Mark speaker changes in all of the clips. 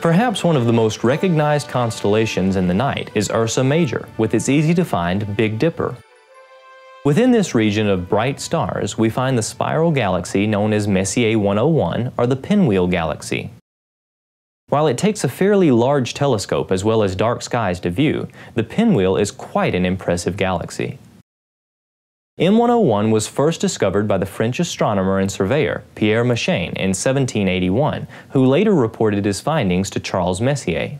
Speaker 1: Perhaps one of the most recognized constellations in the night is Ursa Major, with its easy to find Big Dipper. Within this region of bright stars, we find the spiral galaxy known as Messier 101 or the Pinwheel Galaxy. While it takes a fairly large telescope as well as dark skies to view, the Pinwheel is quite an impressive galaxy. M101 was first discovered by the French astronomer and surveyor Pierre Méchain in 1781, who later reported his findings to Charles Messier.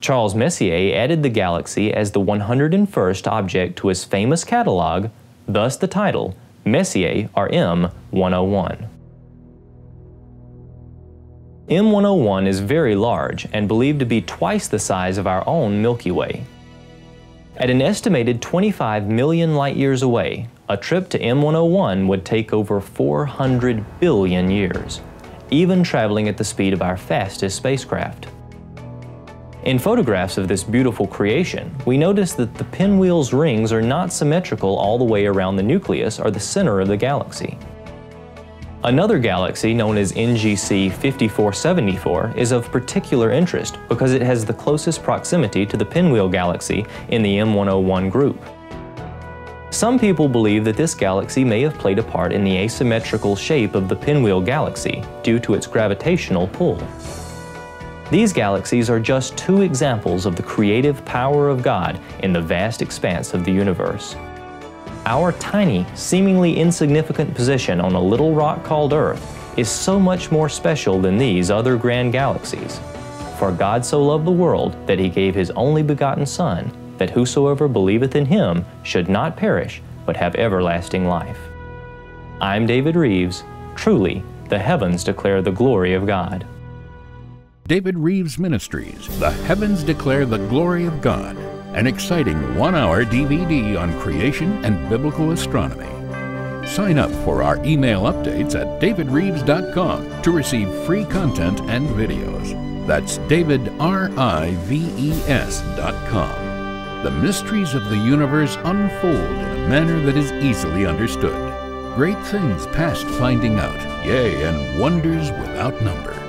Speaker 1: Charles Messier added the galaxy as the 101st object to his famous catalog, thus the title Messier or M101. M101 is very large and believed to be twice the size of our own Milky Way. At an estimated 25 million light years away, a trip to M101 would take over 400 billion years, even traveling at the speed of our fastest spacecraft. In photographs of this beautiful creation, we notice that the pinwheel's rings are not symmetrical all the way around the nucleus or the center of the galaxy. Another galaxy known as NGC 5474 is of particular interest because it has the closest proximity to the Pinwheel galaxy in the M101 group. Some people believe that this galaxy may have played a part in the asymmetrical shape of the Pinwheel galaxy due to its gravitational pull. These galaxies are just two examples of the creative power of God in the vast expanse of the universe. Our tiny, seemingly insignificant position on a little rock called Earth is so much more special than these other grand galaxies. For God so loved the world that he gave his only begotten Son, that whosoever believeth in him should not perish, but have everlasting life. I'm David Rives. Truly, the heavens declare the glory of God.
Speaker 2: David Rives Ministries, The Heavens Declare the Glory of God an exciting one hour DVD on creation and biblical astronomy. Sign up for our email updates at davidrives.com to receive free content and videos. That's davidrives.com. The mysteries of the universe unfold in a manner that is easily understood. Great things past finding out, yea, and wonders without number.